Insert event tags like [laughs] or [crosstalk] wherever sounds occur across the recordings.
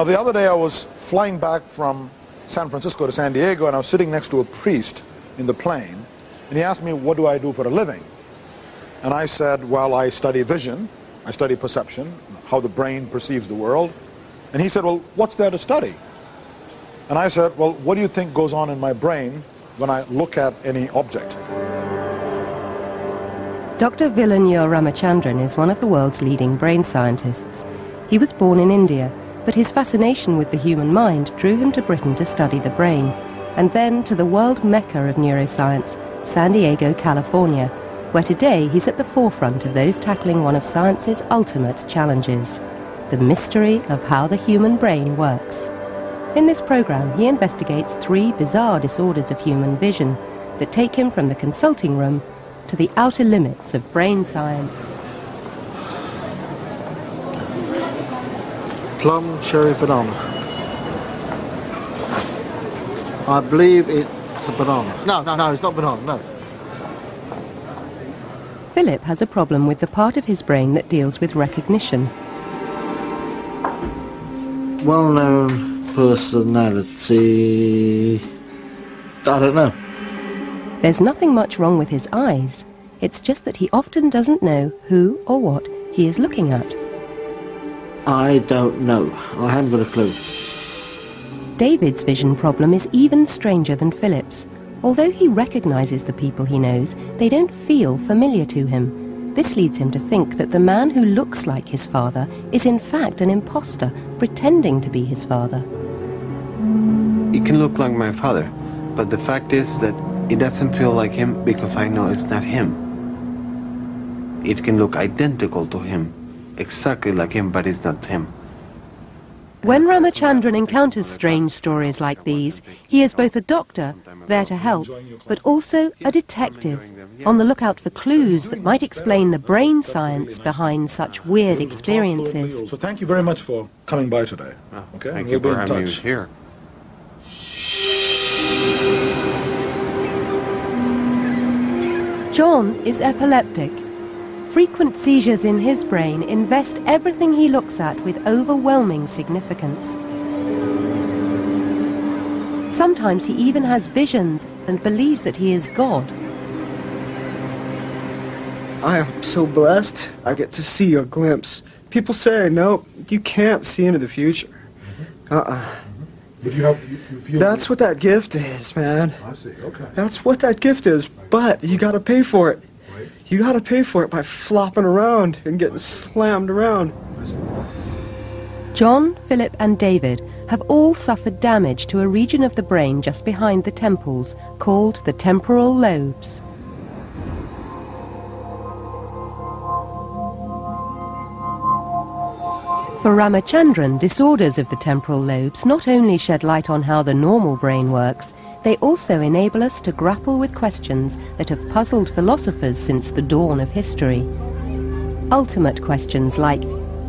Now, the other day I was flying back from San Francisco to San Diego, and I was sitting next to a priest in the plane, and he asked me, what do I do for a living? And I said, well, I study vision, I study perception, how the brain perceives the world. And he said, well, what's there to study? And I said, well, what do you think goes on in my brain when I look at any object? Dr. Vilayanur Ramachandran is one of the world's leading brain scientists. He was born in India, but his fascination with the human mind drew him to Britain to study the brain, and then to the world mecca of neuroscience, San Diego, California, where today he's at the forefront of those tackling one of science's ultimate challenges, the mystery of how the human brain works. In this program, he investigates three bizarre disorders of human vision that take him from the consulting room to the outer limits of brain science. Plum cherry banana. I believe it's a banana. No, no, no, it's not banana, no. Philip has a problem with the part of his brain that deals with recognition. Well-known personality... I don't know. There's nothing much wrong with his eyes. It's just that he often doesn't know who or what he is looking at. I don't know. I haven't got a clue. David's vision problem is even stranger than Philip's. Although he recognizes the people he knows, they don't feel familiar to him. This leads him to think that the man who looks like his father is in fact an impostor, pretending to be his father. It can look like my father, but the fact is that it doesn't feel like him because I know it's not him. It can look identical to him, exactly like him, but it's not him. When Ramachandran encounters strange stories like these, he is both a doctor, there to help, but also a detective, on the lookout for clues that might explain the brain science behind such weird experiences. So thank you very much for coming by today. Oh, okay, thank you for having me here. John is epileptic. Frequent seizures in his brain invest everything he looks at with overwhelming significance. Sometimes he even has visions and believes that he is God. I am so blessed. I get to see a glimpse. People say, no, you can't see into the future. Mm-hmm. Uh-uh. But you have, you, you feel That's what that gift is, man. I see, okay. That's what that gift is, but you gotta pay for it. You gotta pay for it by flopping around and getting slammed around. John, Philip, and David have all suffered damage to a region of the brain just behind the temples called the temporal lobes. For Ramachandran, disorders of the temporal lobes not only shed light on how the normal brain works, they also enable us to grapple with questions that have puzzled philosophers since the dawn of history. Ultimate questions like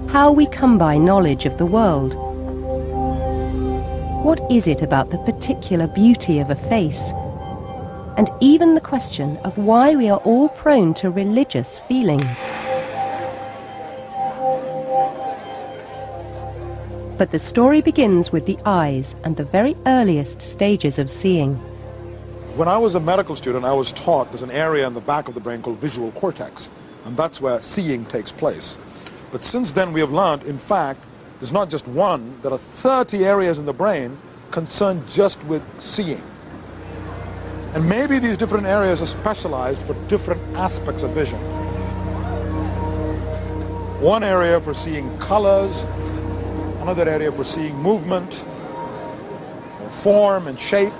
how we come by knowledge of the world. What is it about the particular beauty of a face? And even the question of why we are all prone to religious feelings. But the story begins with the eyes and the very earliest stages of seeing. When I was a medical student, I was taught there's an area in the back of the brain called visual cortex, and that's where seeing takes place. But since then, we have learned, in fact, there's not just one, there are 30 areas in the brain concerned just with seeing. And maybe these different areas are specialized for different aspects of vision. One area for seeing colors, another area for seeing movement, form and shape,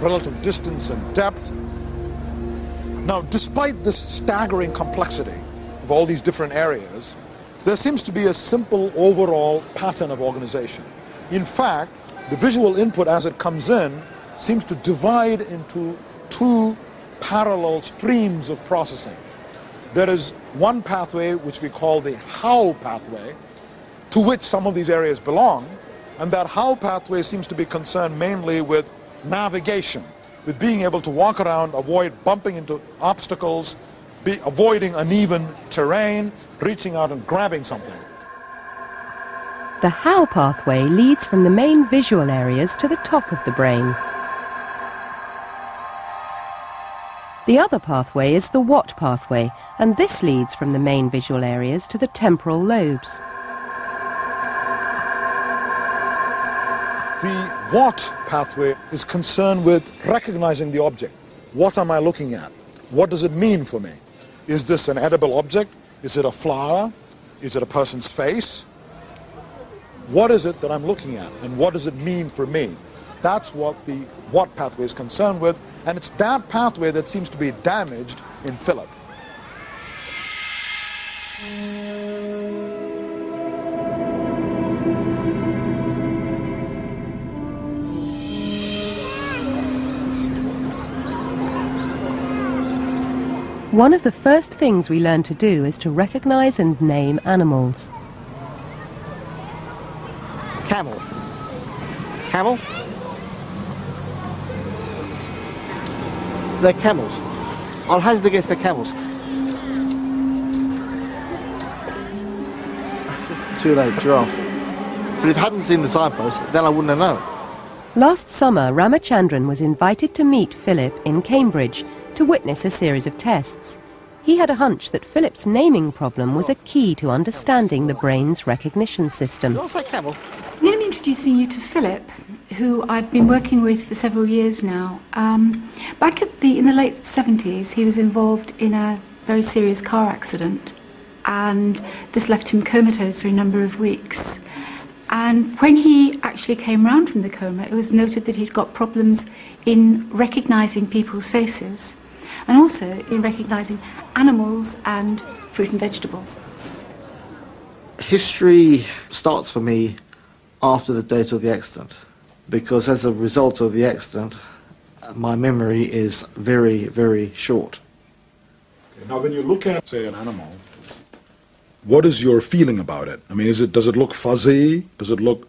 relative distance and depth. Now, despite this staggering complexity of all these different areas, there seems to be a simple overall pattern of organization. In fact, the visual input as it comes in seems to divide into two parallel streams of processing. There is one pathway which we call the how pathway, to which some of these areas belong, and that how pathway seems to be concerned mainly with navigation, with being able to walk around, avoid bumping into obstacles, be avoiding uneven terrain, reaching out and grabbing something. The how pathway leads from the main visual areas to the top of the brain. The other pathway is the what pathway, and this leads from the main visual areas to the temporal lobes. The what pathway is concerned with recognizing the object. What am I looking at? What does it mean for me? Is this an edible object? Is it a flower? Is it a person's face? What is it that I'm looking at and what does it mean for me? That's what the what pathway is concerned with, and it's that pathway that seems to be damaged in Philip. One of the first things we learn to do is to recognize and name animals. Camel. Camel? They're camels. I'll hazard a guess they're camels. [laughs] Too late, giraffe. But if I hadn't seen the signpost, then I wouldn't have known. Last summer, Ramachandran was invited to meet Philip in Cambridge to witness a series of tests. He had a hunch that Philip's naming problem was a key to understanding the brain's recognition system. Did I say camel? I'm going to be introducing you to Philip, who I've been working with for several years now. Um, back at the in the late 70s, he was involved in a very serious car accident, and this left him comatose for a number of weeks. And when he actually came round from the coma, it was noted that he'd got problems in recognising people's faces, and also in recognising animals and fruit and vegetables. History starts for me after the date of the accident, because as a result of the accident, my memory is very, very short. Now, when you look at, say, an animal, what is your feeling about it? I mean, is it does it look fuzzy? Does it look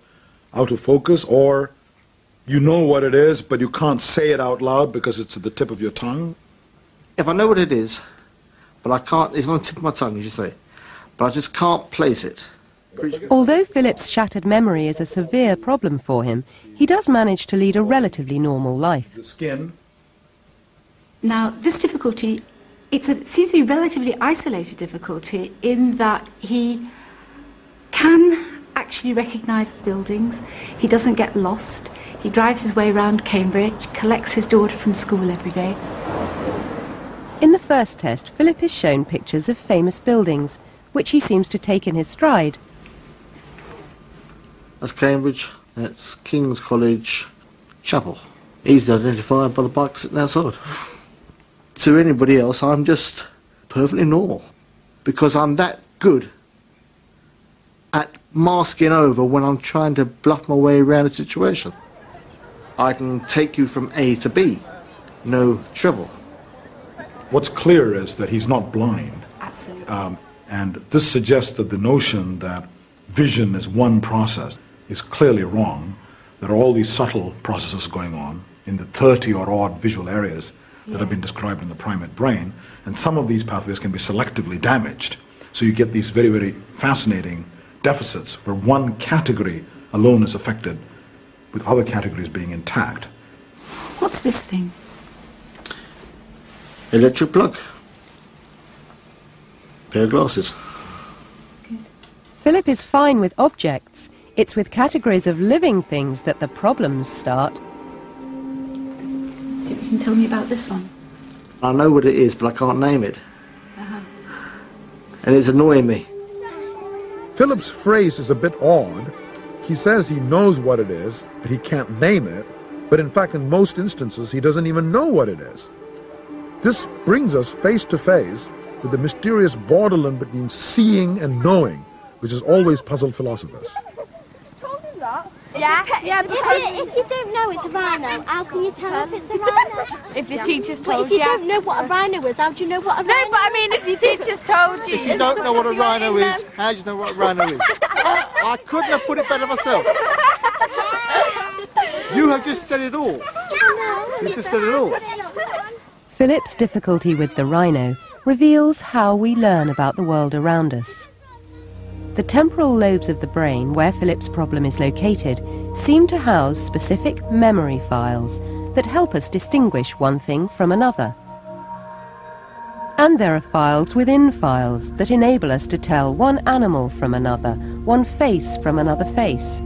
out of focus, or you know what it is, but you can't say it out loud because it's at the tip of your tongue? If I know what it is, but I can't, it's on the tip of my tongue, you should say, but I just can't place it. Although Philip's shattered memory is a severe problem for him, he does manage to lead a relatively normal life. The skin. Now, this difficulty, a, it seems to be a relatively isolated difficulty in that he can actually recognise buildings. He doesn't get lost. He drives his way around Cambridge, collects his daughter from school every day. In the first test, Philip is shown pictures of famous buildings, which he seems to take in his stride. That's Cambridge, that's King's College Chapel. Easy identified by the bike sitting outside. [laughs] to anybody else, I'm just perfectly normal because I'm that good at masking over when I'm trying to bluff my way around a situation. I can take you from A to B, no trouble. What's clear is that he's not blind. Absolutely. Um, and this suggests that the notion that vision is one process is clearly wrong. There are all these subtle processes going on in the 30 or odd visual areas that have been described in the primate brain, and some of these pathways can be selectively damaged. So you get these very, very fascinating deficits where one category alone is affected, with other categories being intact. What's this thing? Electric plug. Pair of glasses. Philip is fine with objects. It's with categories of living things that the problems start. See if you can tell me about this one. I know what it is, but I can't name it. Uh-huh. And it's annoying me. Philip's phrase is a bit odd. He says he knows what it is, but he can't name it. But in fact, in most instances, he doesn't even know what it is. This brings us face to face with the mysterious borderland between seeing and knowing, which has always puzzled philosophers. Yeah, yeah, because if you, if you don't know it's a rhino, how can you tell if it's a rhino? If your teacher's But told if you you. don't know what a rhino is, how do you know what a No, rhino but I mean, if your teacher's [laughs] told you. If you don't know what a rhino is, how do you know what a rhino is? I couldn't have put it better myself. [laughs] You have just said it all. You've just said it all. Philip's difficulty with the rhino reveals how we learn about the world around us. The temporal lobes of the brain, where Philip's problem is located, seem to house specific memory files that help us distinguish one thing from another. And there are files within files that enable us to tell one animal from another, one face from another face.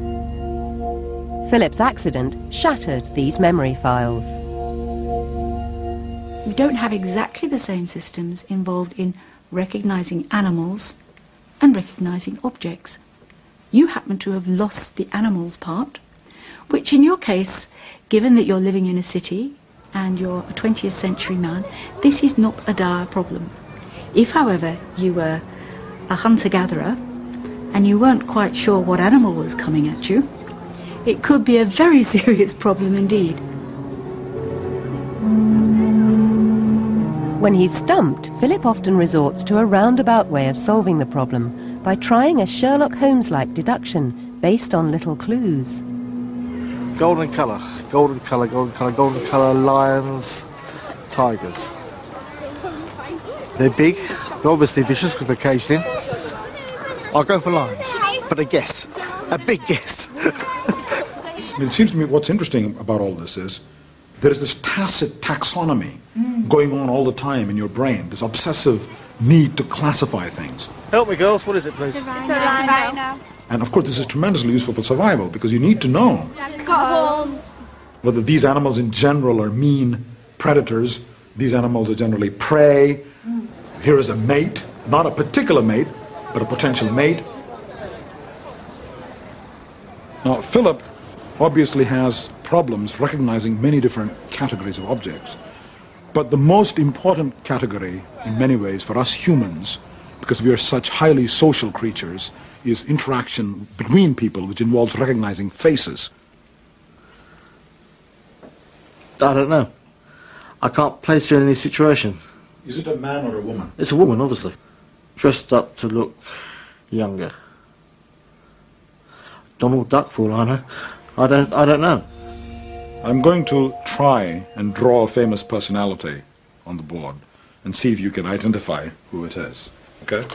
Philip's accident shattered these memory files. We don't have exactly the same systems involved in recognizing animals and recognizing objects. You happen to have lost the animals part, which in your case, given that you're living in a city and you're a 20th century man, this is not a dire problem. If, however, you were a hunter-gatherer and you weren't quite sure what animal was coming at you, it could be a very [laughs] serious problem indeed. When he's stumped, Philip often resorts to a roundabout way of solving the problem by trying a Sherlock Holmes-like deduction based on little clues. Golden colour, golden colour, golden colour, golden colour, lions, tigers. They're big, they're obviously vicious because they're caged in. I'll go for lions, but a guess, a big guess. [laughs] I mean, it seems to me what's interesting about all this is there is this tacit taxonomy going on all the time in your brain, this obsessive need to classify things. Help me, girls. What is it, please? It's right now. And of course, this is tremendously useful for survival because you need to know It's got horns. whether these animals in general are mean predators, these animals are generally prey. Here is a mate, not a particular mate, but a potential mate. Now, Philip obviously has problems recognizing many different categories of objects. But the most important category, in many ways, for us humans, because we are such highly social creatures, is interaction between people, which involves recognizing faces. I don't know. I can't place you in any situation. Is it a man or a woman? It's a woman, obviously. Dressed up to look younger. Donald Duck, for all I know. I don't, I don't know. I'm going to try and draw a famous personality on the board and see if you can identify who it is. Okay?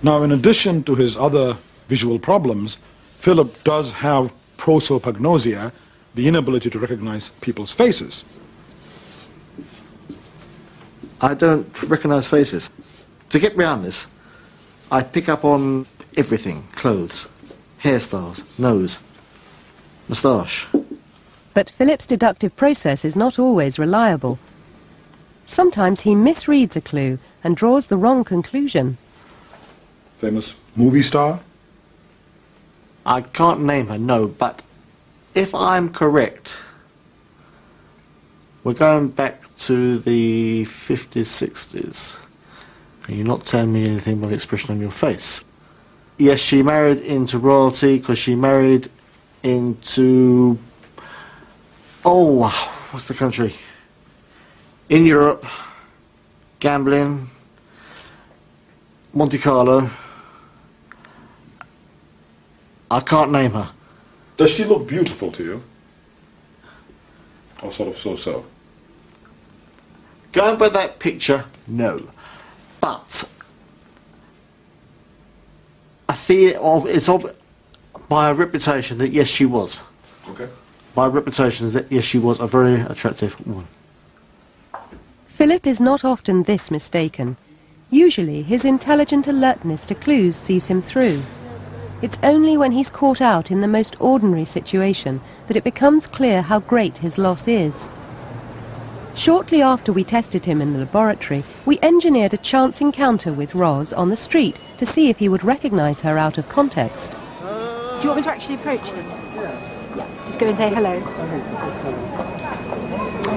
Now, in addition to his other visual problems, Philip does have prosopagnosia, the inability to recognize people's faces. I don't recognize faces. To get round this, I pick up on everything clothes, hairstyles, nose, moustache. But Philip's deductive process is not always reliable. Sometimes he misreads a clue and draws the wrong conclusion. Famous movie star? I can't name her, no, but if I'm correct, we're going back to the 50s, 60s. And you're not telling me anything by the expression on your face. Yes, she married into royalty because she married into. Oh, what's the country? In Europe, gambling, Monte Carlo. I can't name her. Does she look beautiful to you? Or sort of so-so? Going by that picture, no. But I feel of it's of by a reputation that yes she was. Okay. By a reputation that yes she was a very attractive woman. Philip is not often this mistaken. Usually his intelligent alertness to clues sees him through. It's only when he's caught out in the most ordinary situation that it becomes clear how great his loss is. Shortly after we tested him in the laboratory, we engineered a chance encounter with Roz on the street to see if he would recognize her out of context. Do you want me to actually approach him? Yeah. Yeah. Just go and say hello.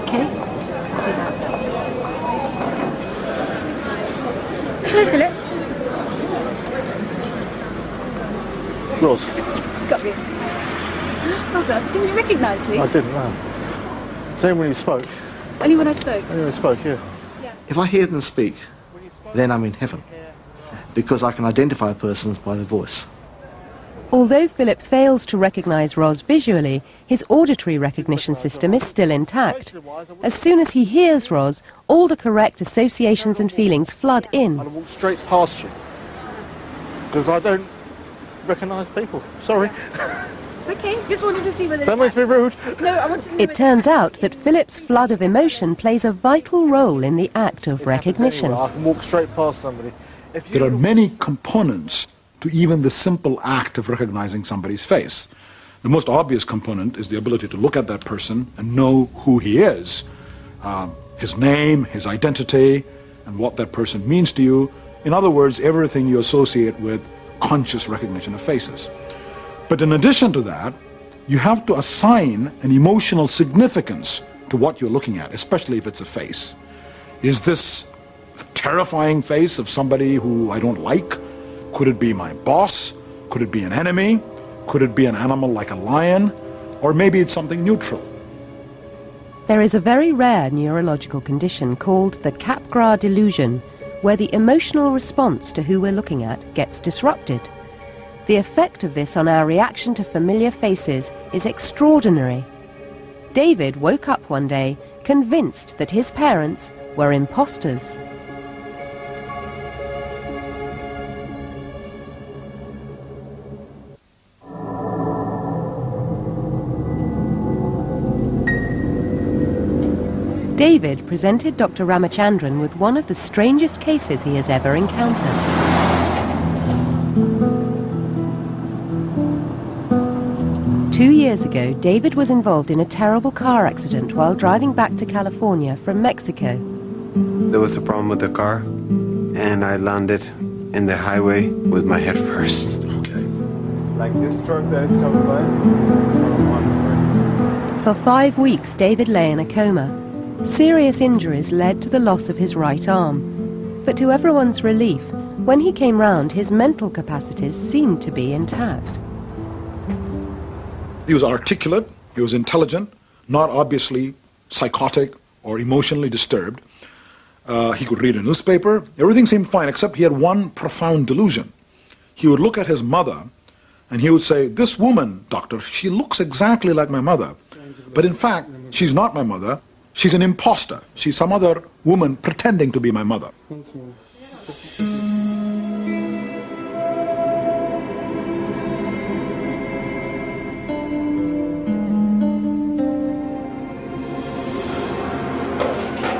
Okay. I'll do that. Hello, Philip. Yours? Got you. Well done. Didn't you recognise me? I didn't know. Same when you spoke. Only when I spoke. Only when you spoke, yeah. If I hear them speak, then I'm in heaven. Because I can identify persons by their voice. Although Philip fails to recognize Roz visually, his auditory recognition system is still intact. As soon as he hears Roz, all the correct associations and feelings flood in. I'll walk straight past you. because I don't recognise people. Sorry. It's okay. Just wanted to see whether. Don't make me rude. No, I wanted to. It turns out that Philip's flood of emotion plays a vital role in the act of recognition. I can walk straight past somebody. If There are many components to even the simple act of recognizing somebody's face. The most obvious component is the ability to look at that person and know who he is, um, his name, his identity, and what that person means to you. In other words, everything you associate with conscious recognition of faces. But in addition to that, you have to assign an emotional significance to what you're looking at, especially if it's a face. Is this a terrifying face of somebody who I don't like? Could it be my boss? Could it be an enemy? Could it be an animal like a lion? Or maybe it's something neutral. There is a very rare neurological condition called the Capgras delusion, where the emotional response to who we're looking at gets disrupted. The effect of this on our reaction to familiar faces is extraordinary. David woke up one day convinced that his parents were imposters. David presented Dr. Ramachandran with one of the strangest cases he has ever encountered. Two years ago, David was involved in a terrible car accident while driving back to California from Mexico. There was a problem with the car, and I landed in the highway with my head first. Okay. Like this truck that is coming by. That's what I'm on. For five weeks, David lay in a coma. Serious injuries led to the loss of his right arm. But to everyone's relief, when he came round, his mental capacities seemed to be intact. He was articulate, he was intelligent, not obviously psychotic or emotionally disturbed. Uh, he could read a newspaper. Everything seemed fine, except he had one profound delusion. He would look at his mother and he would say, This woman, doctor, she looks exactly like my mother. But in fact, she's not my mother. She's an impostor. She's some other woman pretending to be my mother.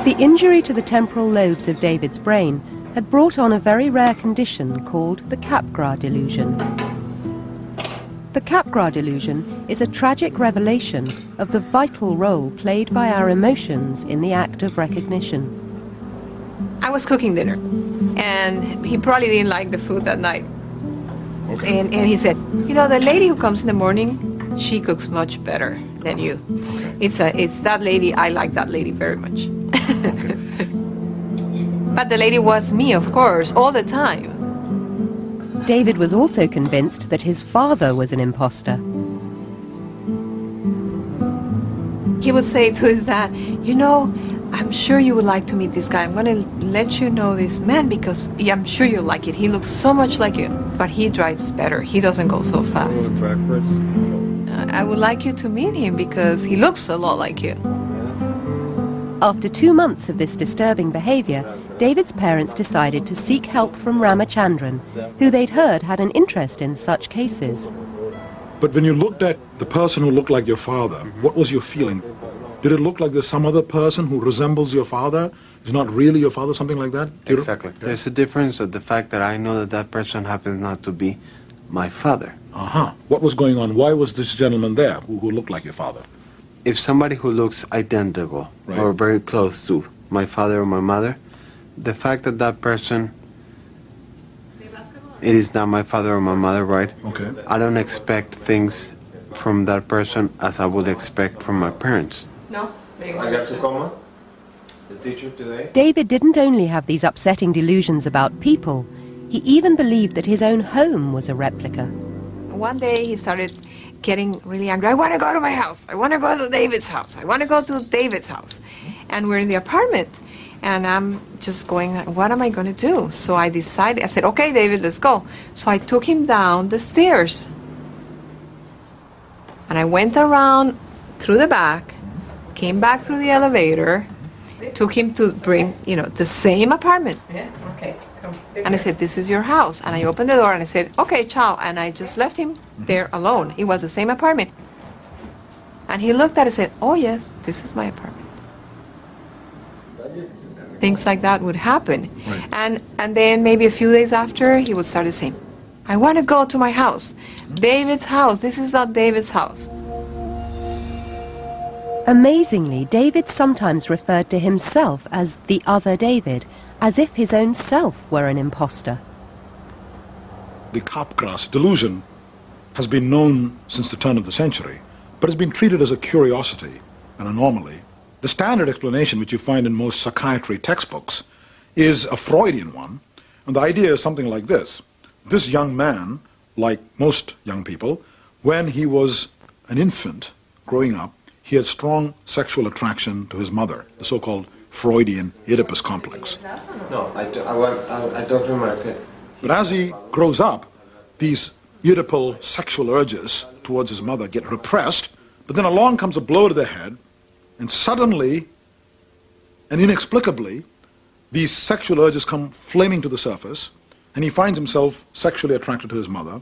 The injury to the temporal lobes of David's brain had brought on a very rare condition called the Capgras delusion. The Capgras delusion is a tragic revelation of the vital role played by our emotions in the act of recognition. I was cooking dinner, and he probably didn't like the food that night. Okay. And, and he said, You know, the lady who comes in the morning, she cooks much better than you. It's, a, it's that lady, I like that lady very much. [laughs] but the lady was me, of course, all the time. David was also convinced that his father was an impostor. He would say to his dad, You know, I'm sure you would like to meet this guy. I'm going to let you know this man because I'm sure you'll like it. He looks so much like you, but he drives better. He doesn't go so fast. Uh, I would like you to meet him because he looks a lot like you. After two months of this disturbing behavior, David's parents decided to seek help from Ramachandran, who they'd heard had an interest in such cases. But when you looked at the person who looked like your father, what was your feeling? Did it look like there's some other person who resembles your father? Is not really your father, something like that? Do you- Exactly. There's a difference at the fact that I know that that person happens not to be my father. Uh-huh. What was going on? Why was this gentleman there who, who looked like your father? If somebody who looks identical Right. or very close to my father or my mother, the fact that that person it is not my father or my mother, right? Okay. I don't expect things from that person as I would expect from my parents. No, they to come the teacher today. David didn't only have these upsetting delusions about people, he even believed that his own home was a replica. One day he started getting really angry. I want to go to my house. I want to go to David's house. I want to go to David's house. And we're in the apartment. And I'm just going, what am I going to do? So I decided, I said, okay, David, let's go. So I took him down the stairs. And I went around through the back, came back through the elevator, took him to bring, you know, the same apartment. Yeah, okay. And I said, This is your house. And I opened the door and I said, Okay, ciao. And I just left him mm-hmm. there alone. It was the same apartment. And he looked at it and said, Oh, yes, this is my apartment. Things like that would happen. Right. And, and then maybe a few days after, he would start the same. I want to go to my house. David's house. This is not David's house. Amazingly, David sometimes referred to himself as the other David, as if his own self were an impostor. The Capgras delusion has been known since the turn of the century, but has been treated as a curiosity, an anomaly. The standard explanation, which you find in most psychiatry textbooks, is a Freudian one, and the idea is something like this. This young man, like most young people, when he was an infant growing up, he had strong sexual attraction to his mother, the so-called Freudian Oedipus complex. No, I, do, I, want, I, I don't remember what I said. But as he grows up, these Oedipal sexual urges towards his mother get repressed, but then along comes a blow to the head, and suddenly and inexplicably, these sexual urges come flaming to the surface, and he finds himself sexually attracted to his mother.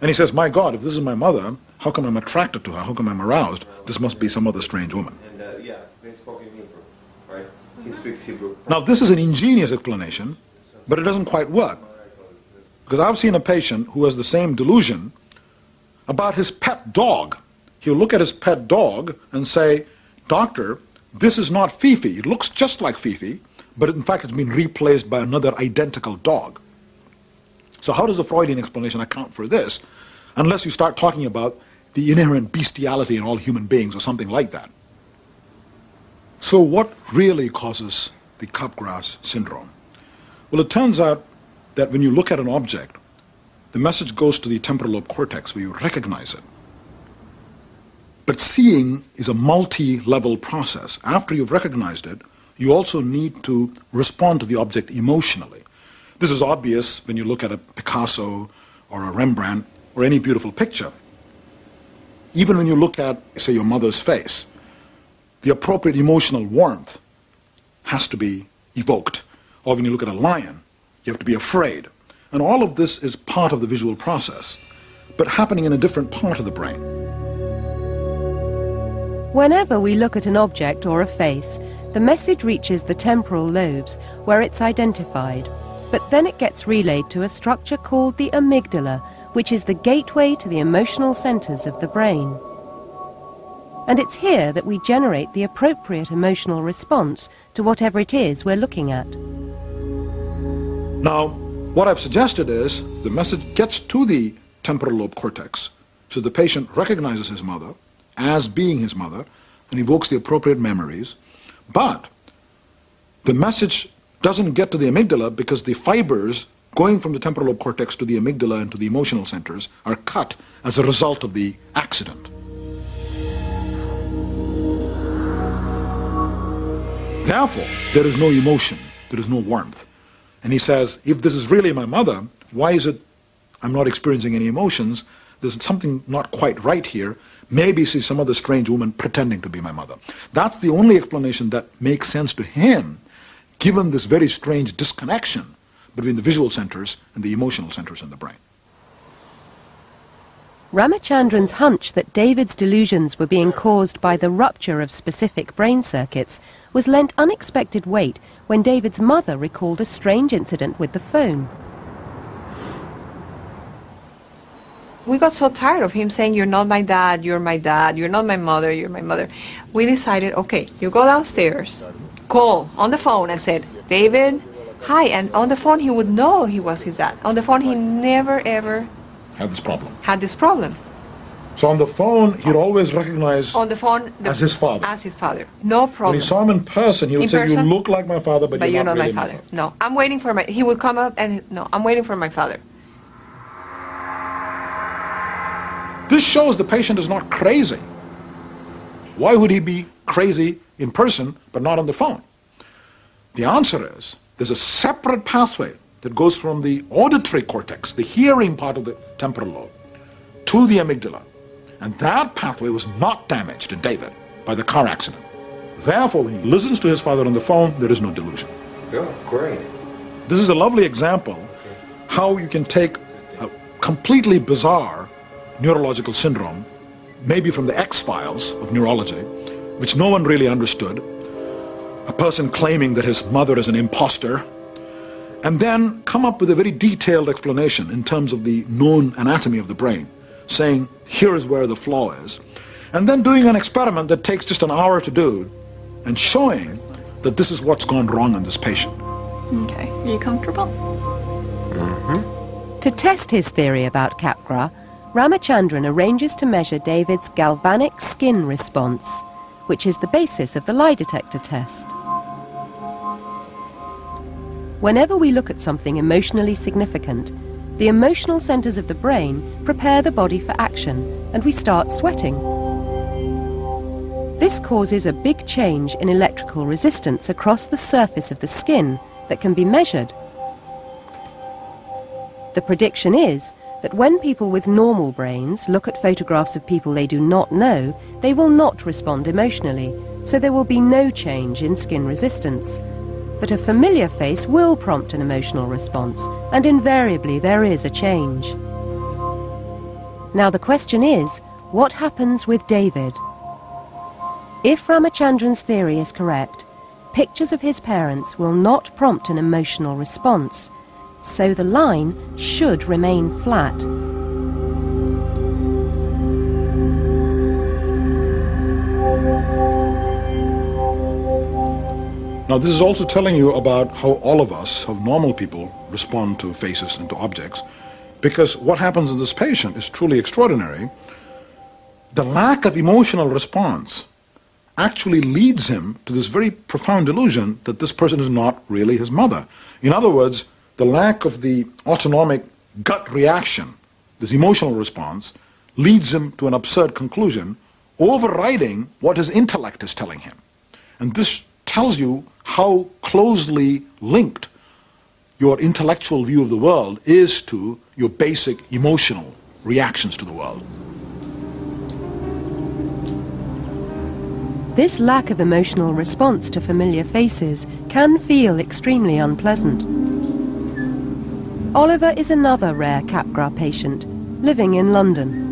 And he says, My God, if this is my mother, how come I'm attracted to her? How come I'm aroused? This must be some other strange woman. And uh, yeah, they spoke in Hebrew, right? He speaks Hebrew. Now, this is an ingenious explanation, but it doesn't quite work. Because I've seen a patient who has the same delusion about his pet dog. He'll look at his pet dog and say, Doctor, this is not Fifi. It looks just like Fifi, but in fact it's been replaced by another identical dog. So how does the Freudian explanation account for this? Unless you start talking about the inherent bestiality in all human beings or something like that. So what really causes the Capgras syndrome? Well, it turns out that when you look at an object, the message goes to the temporal lobe cortex where you recognize it. But seeing is a multi-level process. After you've recognized it, you also need to respond to the object emotionally. This is obvious when you look at a Picasso or a Rembrandt or any beautiful picture. Even when you look at, say, your mother's face, the appropriate emotional warmth has to be evoked. Or when you look at a lion, you have to be afraid. And all of this is part of the visual process, but happening in a different part of the brain. Whenever we look at an object or a face, the message reaches the temporal lobes, where it's identified. But then it gets relayed to a structure called the amygdala, which is the gateway to the emotional centers of the brain. And it's here that we generate the appropriate emotional response to whatever it is we're looking at. Now, what I've suggested is the message gets to the temporal lobe cortex, so the patient recognizes his mother as being his mother and evokes the appropriate memories, but the message doesn't get to the amygdala because the fibers going from the temporal lobe cortex to the amygdala and to the emotional centers are cut as a result of the accident. Therefore, there is no emotion, there is no warmth. And he says, if this is really my mother, why is it I'm not experiencing any emotions? There's something not quite right here. Maybe she's some other strange woman pretending to be my mother. That's the only explanation that makes sense to him, given this very strange disconnection between the visual centers and the emotional centers in the brain. Ramachandran's hunch that David's delusions were being caused by the rupture of specific brain circuits was lent unexpected weight when David's mother recalled a strange incident with the phone. We got so tired of him saying, You're not my dad, you're my dad, you're not my mother, you're my mother. We decided, okay, you go downstairs, call on the phone and said, David, hi. And on the phone, he would know he was his dad. On the phone, he never ever Had this problem. had this problem. So on the phone, he'd always recognize On the phone, the, As his father. As his father. No problem. when he saw him in person, he would In say, "You look like my father, but, but you're, not, really my father. No, I'm waiting for my. He would come up and no, I'm waiting for my father. This shows the patient is not crazy. Why would he be crazy in person but not on the phone? The answer is there's a separate pathway that goes from the auditory cortex, the hearing part of the temporal lobe, to the amygdala. And that pathway was not damaged in David by the car accident. Therefore, when he listens to his father on the phone, there is no delusion. Oh, great. This is a lovely example how you can take a completely bizarre neurological syndrome, maybe from the X files of neurology, which no one really understood, a person claiming that his mother is an impostor, and then come up with a very detailed explanation in terms of the known anatomy of the brain, saying, here is where the flaw is, and then doing an experiment that takes just an hour to do, and showing that this is what's gone wrong in this patient. Okay. Are you comfortable? Mm-hmm. To test his theory about Capgras, Ramachandran arranges to measure David's galvanic skin response, which is the basis of the lie detector test. Whenever we look at something emotionally significant, the emotional centers of the brain prepare the body for action, and we start sweating. This causes a big change in electrical resistance across the surface of the skin that can be measured. The prediction is that when people with normal brains look at photographs of people they do not know, they will not respond emotionally, so there will be no change in skin resistance. But a familiar face will prompt an emotional response, and invariably there is a change. Now the question is, what happens with David? If Ramachandran's theory is correct, pictures of his parents will not prompt an emotional response, so the line should remain flat. Now, this is also telling you about how all of us, how normal people, respond to faces and to objects. Because what happens in this patient is truly extraordinary. The lack of emotional response actually leads him to this very profound illusion that this person is not really his mother. In other words, the lack of the autonomic gut reaction, this emotional response, leads him to an absurd conclusion, overriding what his intellect is telling him. And this tells you how closely linked your intellectual view of the world is to your basic emotional reactions to the world. This lack of emotional response to familiar faces can feel extremely unpleasant. Oliver is another rare Capgras patient, living in London.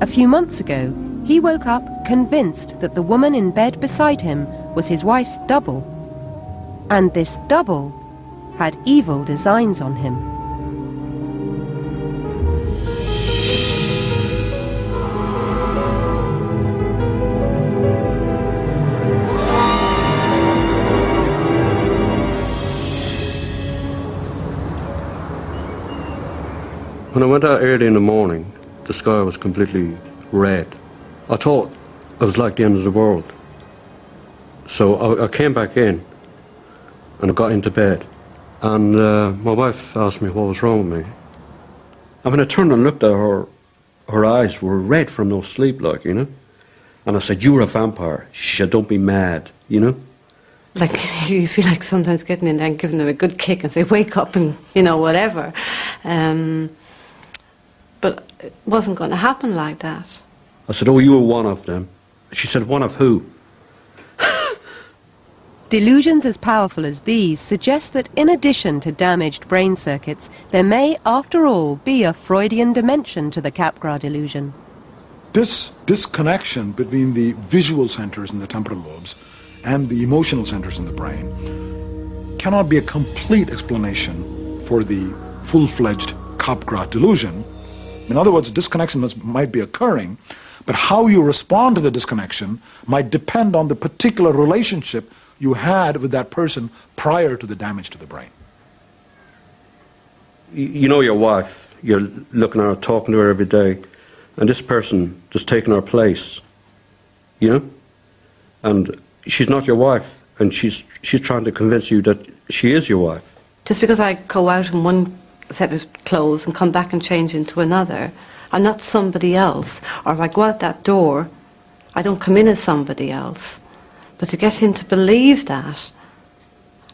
A few months ago, he woke up convinced that the woman in bed beside him was his wife's double. And this double had evil designs on him. When I went out early in the morning, the sky was completely red. I thought it was like the end of the world. So I, I came back in and I got into bed. And uh, my wife asked me what was wrong with me. And when I turned and looked at her, her eyes were red from no sleep, like, you know. And I said, You're a vampire. She said, Don't be mad, you know. Like, [laughs] you feel like sometimes getting in there and giving them a good kick and say, Wake up and, you know, whatever. Um, but it wasn't going to happen like that. I said, Oh, you were one of them. She said, One of who? [laughs] Delusions as powerful as these suggest that in addition to damaged brain circuits, there may, after all, be a Freudian dimension to the Capgras delusion. This disconnection between the visual centers in the temporal lobes and the emotional centers in the brain cannot be a complete explanation for the full-fledged Capgras delusion. In other words, disconnection must, might be occurring, but how you respond to the disconnection might depend on the particular relationship you had with that person prior to the damage to the brain. You, you know your wife. You're looking at her, talking to her every day, and this person just taking her place. You know, and she's not your wife, and she's she's trying to convince you that she is your wife. Just because I go out in one set of clothes and come back and change into another, I'm not somebody else. Or if I go out that door, I don't come in as somebody else. But to get him to believe that,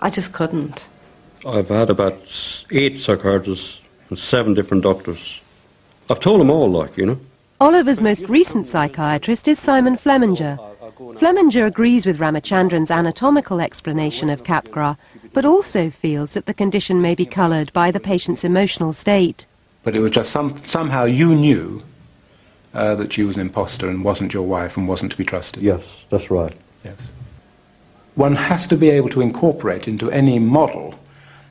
I just couldn't. I've had about eight psychiatrists and seven different doctors. I've told them all, like, you know. Oliver's most recent psychiatrist is Simon Fleminger. Fleminger agrees with Ramachandran's anatomical explanation of Capgras, but also feels that the condition may be coloured by the patient's emotional state. But it was just some, somehow you knew uh, that she was an impostor and wasn't your wife and wasn't to be trusted. Yes, that's right. Yes. One has to be able to incorporate into any model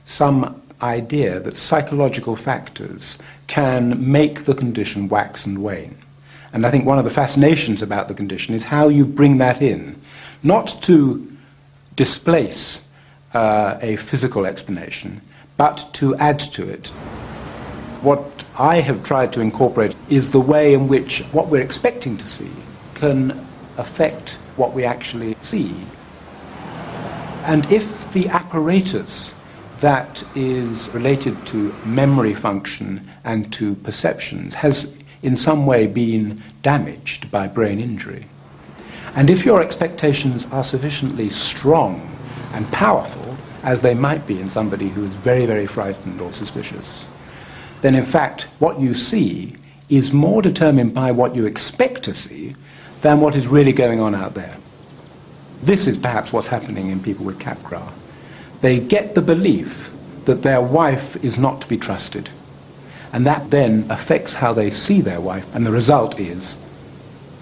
some idea that psychological factors can make the condition wax and wane. And I think one of the fascinations about the condition is how you bring that in, not to displace uh, a physical explanation, but to add to it. What I have tried to incorporate is the way in which what we're expecting to see can affect what we actually see. And if the apparatus that is related to memory function and to perceptions has in some way been damaged by brain injury, and if your expectations are sufficiently strong and powerful, as they might be in somebody who is very, very frightened or suspicious, then in fact what you see is more determined by what you expect to see than what is really going on out there. This is perhaps what's happening in people with Capgras. They get the belief that their wife is not to be trusted. And that then affects how they see their wife, and the result is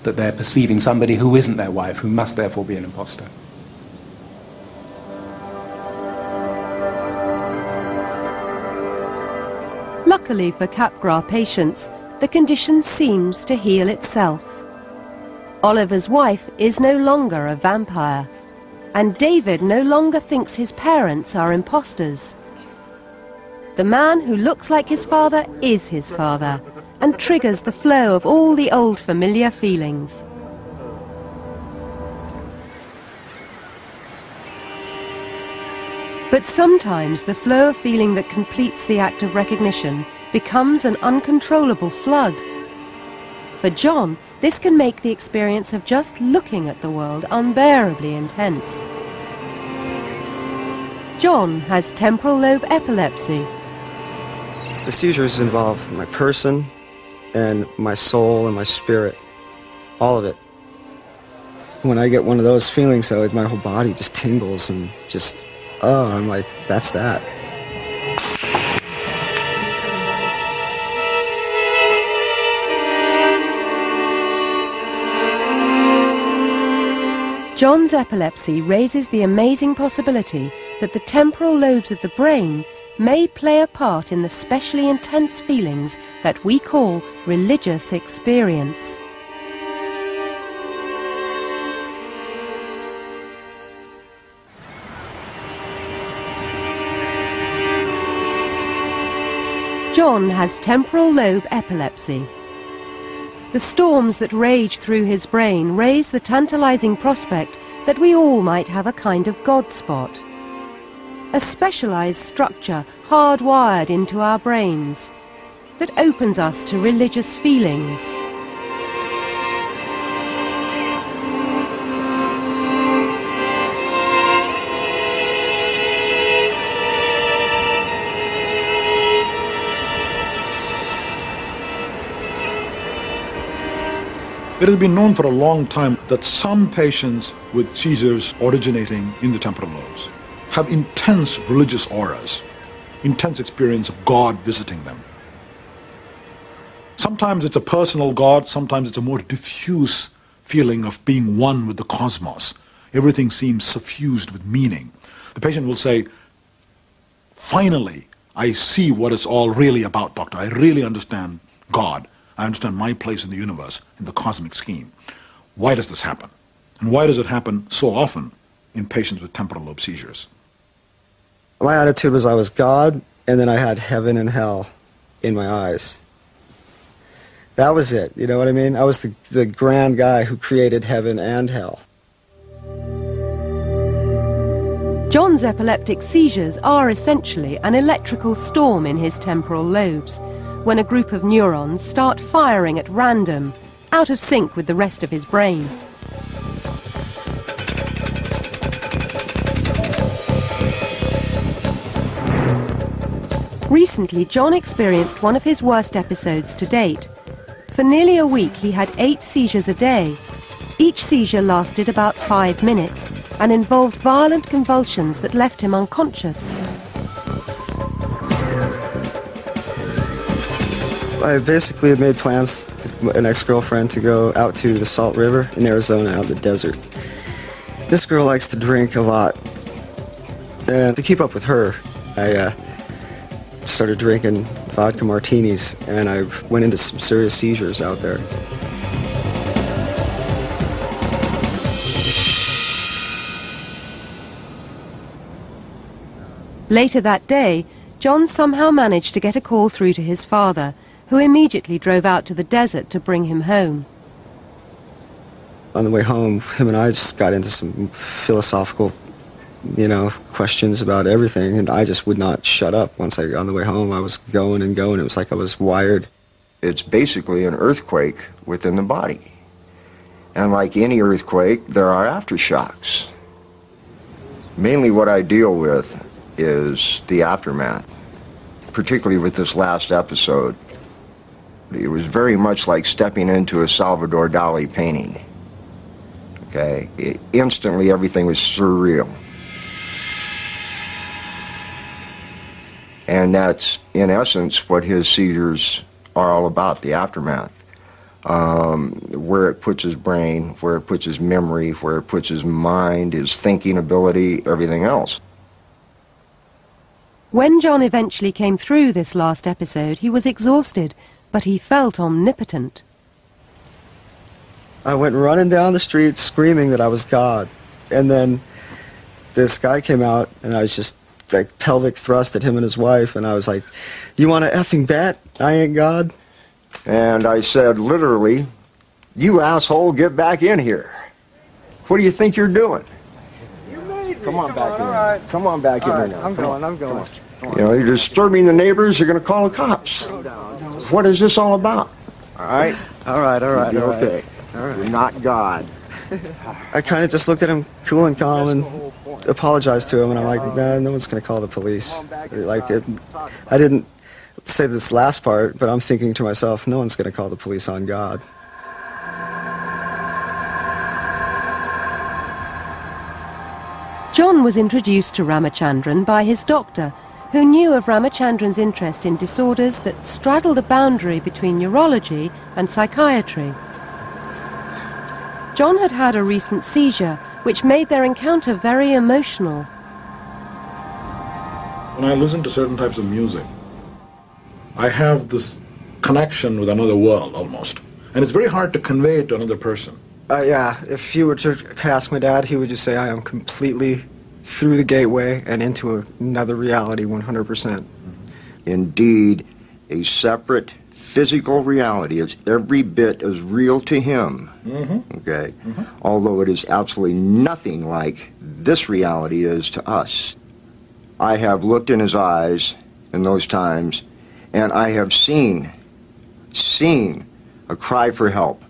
that they're perceiving somebody who isn't their wife, who must therefore be an impostor. Luckily for Capgras patients, the condition seems to heal itself. Oliver's wife is no longer a vampire, and David no longer thinks his parents are impostors. The man who looks like his father is his father, and triggers the flow of all the old familiar feelings. But sometimes the flow of feeling that completes the act of recognition becomes an uncontrollable flood. For John, this can make the experience of just looking at the world unbearably intense. John has temporal lobe epilepsy. The seizures involve my person and my soul and my spirit, all of it. When I get one of those feelings, though, my whole body just tingles and just, oh, I'm like, that's that. John's epilepsy raises the amazing possibility that the temporal lobes of the brain may play a part in the specially intense feelings that we call religious experience. John has temporal lobe epilepsy. The storms that rage through his brain raise the tantalizing prospect that we all might have a kind of God spot. A specialized structure hardwired into our brains that opens us to religious feelings. It has been known for a long time that some patients with seizures originating in the temporal lobes have intense religious auras, intense experience of God visiting them. Sometimes it's a personal God, sometimes it's a more diffuse feeling of being one with the cosmos. Everything seems suffused with meaning. The patient will say, Finally, I see what it's all really about, doctor. I really understand God. I understand my place in the universe, in the cosmic scheme. Why does this happen? And why does it happen so often in patients with temporal lobe seizures? My attitude was I was God, and then I had heaven and hell in my eyes. That was it, you know what I mean? I was the, the grand guy who created heaven and hell. John's epileptic seizures are essentially an electrical storm in his temporal lobes when a group of neurons start firing at random, out of sync with the rest of his brain. Recently, John experienced one of his worst episodes to date. For nearly a week, he had eight seizures a day. Each seizure lasted about five minutes and involved violent convulsions that left him unconscious. I basically had made plans with an ex-girlfriend to go out to the Salt River in Arizona out in the desert. This girl likes to drink a lot. And to keep up with her, I uh, started drinking vodka martinis and I went into some serious seizures out there. Later that day, John somehow managed to get a call through to his father, who immediately drove out to the desert to bring him home. On the way home, him and I just got into some philosophical, you know, questions about everything, and I just would not shut up. Once I on the way home, I was going and going. It was like I was wired. It's basically an earthquake within the body. And like any earthquake, there are aftershocks. Mainly what I deal with is the aftermath, particularly with this last episode. It was very much like stepping into a Salvador Dali painting. Okay? It, instantly, everything was surreal. And that's, in essence, what his seizures are all about the aftermath. Um, where it puts his brain, where it puts his memory, where it puts his mind, his thinking ability, everything else. When John eventually came through this last episode, he was exhausted, but he felt omnipotent. I went running down the street screaming that I was God. And then this guy came out and I was just like pelvic thrust at him and his wife and I was like, You want to effing bet I ain't God? And I said, literally, you asshole, get back in here. What do you think you're doing? Come on back in. right. Come on back All in right, there. I'm Come going, on. I'm going. You know, you're disturbing the neighbors. You're going to call the cops. What is this all about? All right. All right, all right, You're all right. okay. You're not God. I kind of just looked at him cool and calm and apologized to him, and I'm like, nah, no one's going to call the police. Like, it, I didn't say this last part, but I'm thinking to myself, no one's going to call the police on God. John was introduced to Ramachandran by his doctor, who knew of Ramachandran's interest in disorders that straddle the boundary between neurology and psychiatry. John had had a recent seizure, which made their encounter very emotional. When I listen to certain types of music, I have this connection with another world almost. And it's very hard to convey it to another person. Uh, yeah, if you were to ask my dad, he would just say I am completely through the gateway and into another reality 100%. Indeed, a separate physical reality is every bit as real to him. Mm-hmm. Okay? Although it is absolutely nothing like this reality is to us. I have looked in his eyes in those times, and I have seen, seen a cry for help.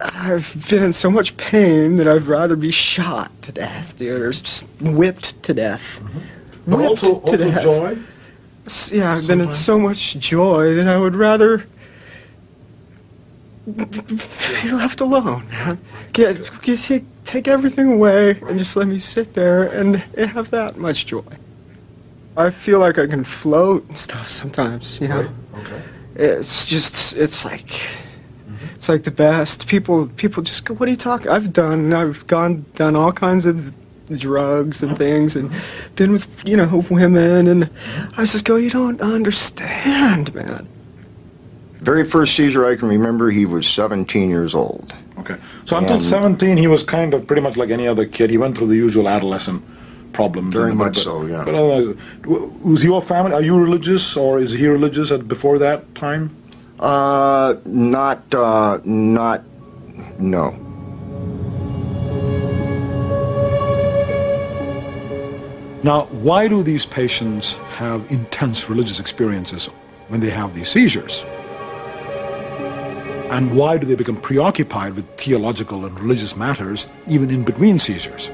I've been in so much pain that I'd rather be shot to death, dude, or just whipped to death. Mm-hmm. But Whipped also, to also death. joy. Yeah, I've been in so much joy that I would rather be left alone, man. Get, get take, take everything away and just let me sit there and have that much joy. I feel like I can float and stuff sometimes, you know. Okay. It's just, it's like, it's like the best. People, people just go, "What are you talking?" I've done, I've gone, done all kinds of drugs and things, and been with, you know, women, and I just go, "You don't understand, man." Very first seizure I can remember, he was 17 years old. Okay. So until 17, he was kind of pretty much like any other kid. He went through the usual adolescent problems. Very much but- so, yeah. But otherwise, was your family, are you religious or is he religious at, before that time? Uh, not, uh, not, no. Now, why do these patients have intense religious experiences when they have these seizures? And why do they become preoccupied with theological and religious matters even in between seizures?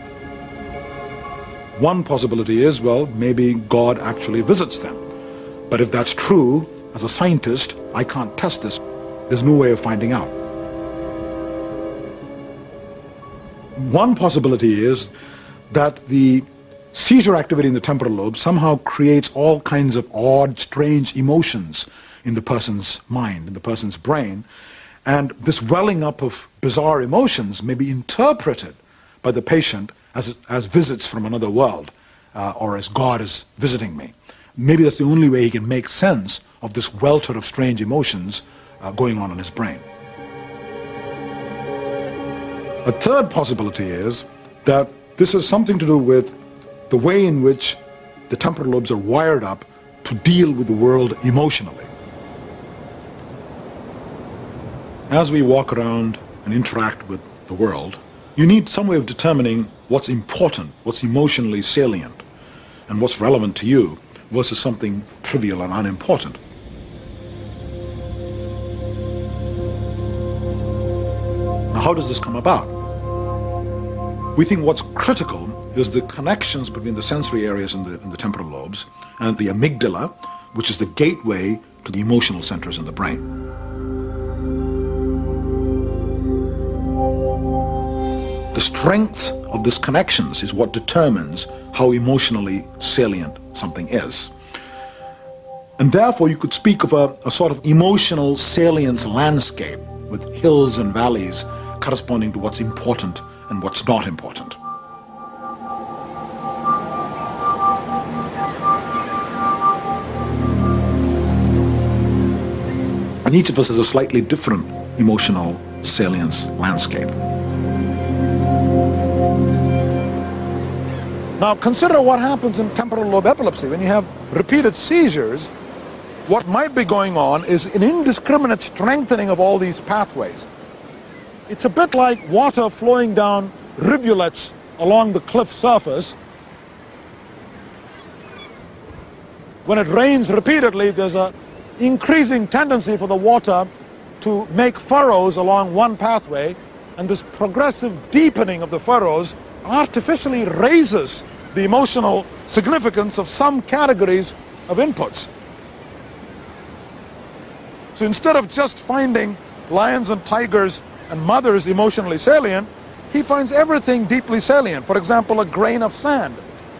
One possibility is, well, maybe God actually visits them. But if that's true, as a scientist, I can't test this. There's no way of finding out. One possibility is that the seizure activity in the temporal lobe somehow creates all kinds of odd, strange emotions in the person's mind, in the person's brain. And this welling up of bizarre emotions may be interpreted by the patient as, as visits from another world uh, or as God is visiting me. Maybe that's the only way he can make sense of this welter of strange emotions uh, going on in his brain. A third possibility is that this has something to do with the way in which the temporal lobes are wired up to deal with the world emotionally. As we walk around and interact with the world, you need some way of determining what's important, what's emotionally salient, and what's relevant to you versus something trivial and unimportant. How does this come about? We think what's critical is the connections between the sensory areas in the, the temporal lobes and the amygdala, which is the gateway to the emotional centers in the brain. The strength of these connections is what determines how emotionally salient something is. And therefore, you could speak of a, a sort of emotional salience landscape with hills and valleys corresponding to what's important and what's not important. And each of us has a slightly different emotional salience landscape. Now consider what happens in temporal lobe epilepsy. When you have repeated seizures, what might be going on is an indiscriminate strengthening of all these pathways. It's a bit like water flowing down rivulets along the cliff surface. When it rains repeatedly, there's a increasing tendency for the water to make furrows along one pathway, and this progressive deepening of the furrows artificially raises the emotional significance of some categories of inputs. So instead of just finding lions and tigers and mother is emotionally salient, he finds everything deeply salient. For example, a grain of sand,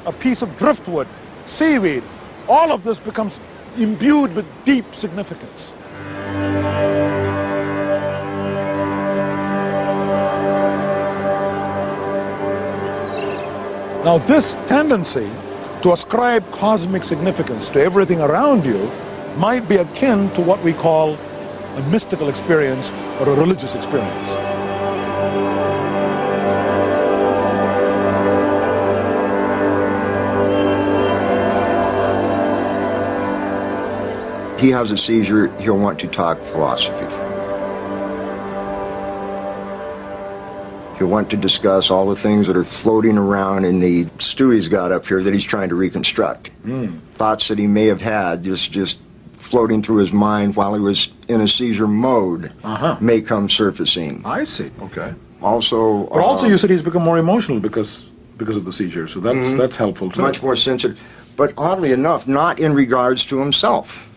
a piece of driftwood, seaweed. All of this becomes imbued with deep significance. Now, this tendency to ascribe cosmic significance to everything around you might be akin to what we call a mystical experience or a religious experience. He has a seizure, he'll want to talk philosophy. He'll want to discuss all the things that are floating around in the stew he's got up here that he's trying to reconstruct. Mm. Thoughts that he may have had just just floating through his mind while he was in a seizure mode Uh-huh. may come surfacing. I see. Okay. Also, But also, uh, you said he's become more emotional because because of the seizure, so that's Mhm. that's helpful too. much more sensitive. But oddly enough, not in regards to himself.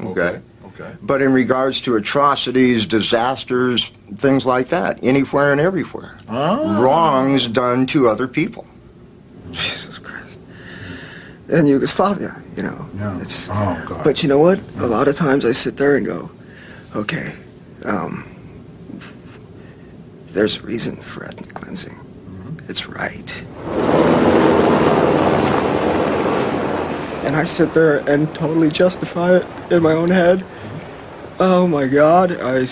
Okay. Okay. But in regards to atrocities, disasters, things like that, anywhere and everywhere. Ah. Wrongs done to other people. Jesus Christ. And Yugoslavia, you know. Yeah. It's, Oh God. But you know what? A lot of times I sit there and go, okay, um, there's a reason for ethnic cleansing. Mm-hmm. It's right. And I sit there and totally justify it in my own head. Mm-hmm. Oh my God, I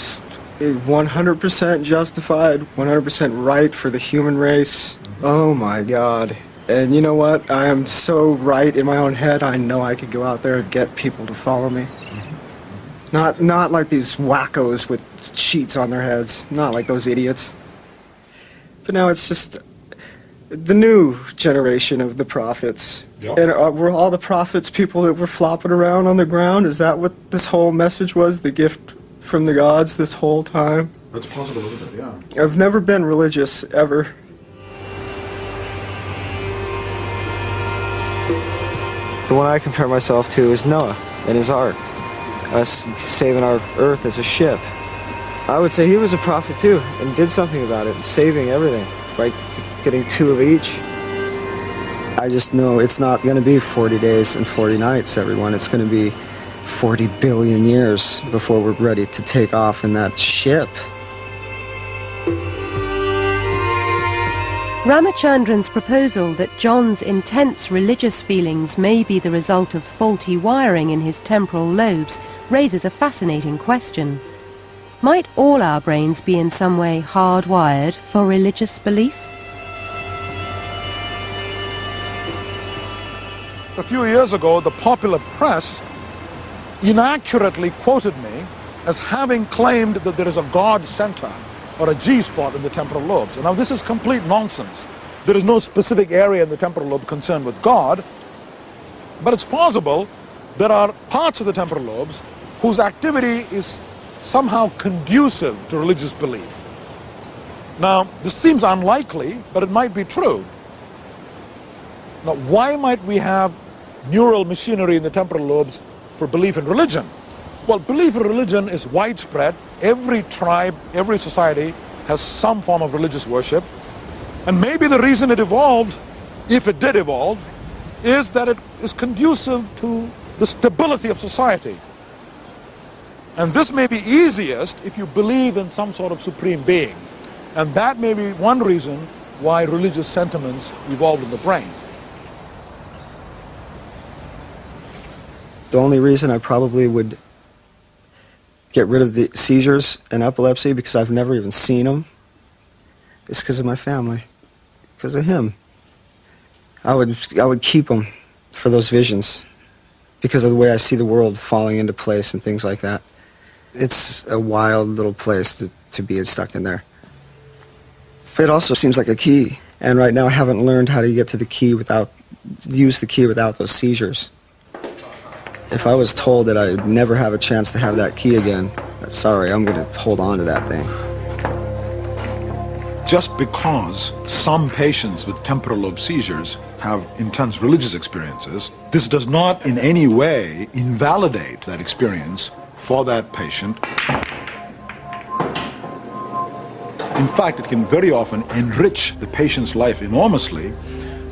100% justified, 100% right for the human race. Mm-hmm. Oh my God. And you know what? I am so right in my own head. I know I could go out there and get people to follow me. Not not like these wackos with sheets on their heads. Not like those idiots. But now it's just the new generation of the prophets. Yep. And are, were all the prophets people that were flopping around on the ground? Is that what this whole message was? The gift from the gods this whole time? That's possible, isn't it? Yeah. I've never been religious ever. The one I compare myself to is Noah and his ark, us saving our earth as a ship. I would say he was a prophet too and did something about it, saving everything. by getting two of each. I just know it's not going to be 40 days and 40 nights, everyone. It's going to be 40 billion years before we're ready to take off in that ship. Ramachandran's proposal that John's intense religious feelings may be the result of faulty wiring in his temporal lobes raises a fascinating question. Might all our brains be in some way hardwired for religious belief? A few years ago, the popular press inaccurately quoted me as having claimed that there is a God center or a G spot in the temporal lobes. Now, this is complete nonsense. There is no specific area in the temporal lobe concerned with God, but it's possible there are parts of the temporal lobes whose activity is somehow conducive to religious belief. Now, this seems unlikely, but it might be true. Now, why might we have neural machinery in the temporal lobes for belief in religion? Well, belief in religion is widespread. Every tribe, every society has some form of religious worship. And maybe the reason it evolved, if it did evolve, is that it is conducive to the stability of society. And this may be easiest if you believe in some sort of supreme being. And that may be one reason why religious sentiments evolved in the brain. The only reason I probably would get rid of the seizures and epilepsy because I've never even seen them. It's because of my family, because of him. I would, I would keep them for those visions because of the way I see the world falling into place and things like that. It's a wild little place to, to be stuck in there. But it also seems like a key. And right now I haven't learned how to get to the key without, use the key without those seizures. If I was told that I'd never have a chance to have that key again, sorry, I'm going to hold on to that thing. Just because some patients with temporal lobe seizures have intense religious experiences, this does not in any way invalidate that experience for that patient. In fact, it can very often enrich the patient's life enormously,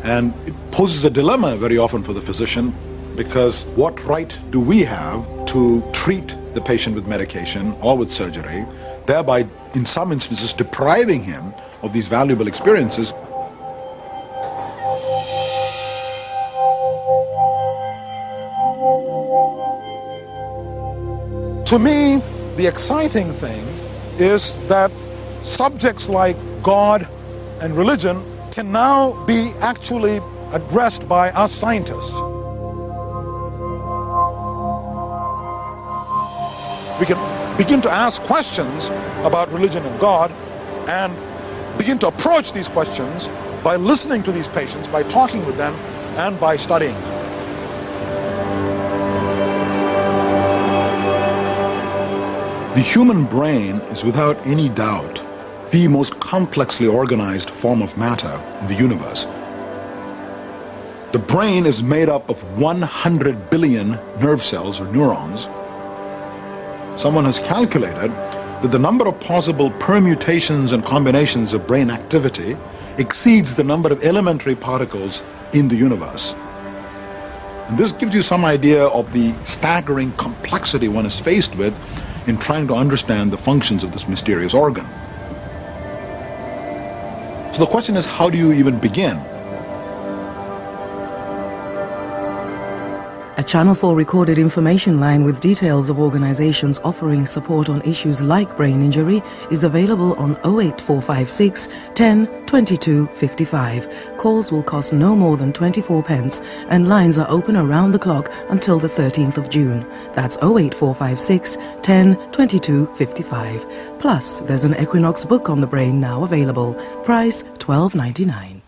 and it poses a dilemma very often for the physician because what right do we have to treat the patient with medication or with surgery, thereby, in some instances, depriving him of these valuable experiences? To me, the exciting thing is that subjects like God and religion can now be actually addressed by us scientists. we can begin to ask questions about religion and God and begin to approach these questions by listening to these patients, by talking with them, and by studying them. The human brain is without any doubt the most complexly organized form of matter in the universe. The brain is made up of 100 billion nerve cells or neurons someone has calculated that the number of possible permutations and combinations of brain activity exceeds the number of elementary particles in the universe. And this gives you some idea of the staggering complexity one is faced with in trying to understand the functions of this mysterious organ. So the question is, how do you even begin? A Channel 4 recorded information line with details of organizations offering support on issues like brain injury is available on 08456 10 22 55. Calls will cost no more than 24 pence and lines are open around the clock until the 13th of June. That's 08456 10 22 55. Plus, there's an Equinox book on the brain now available. Price 12.99.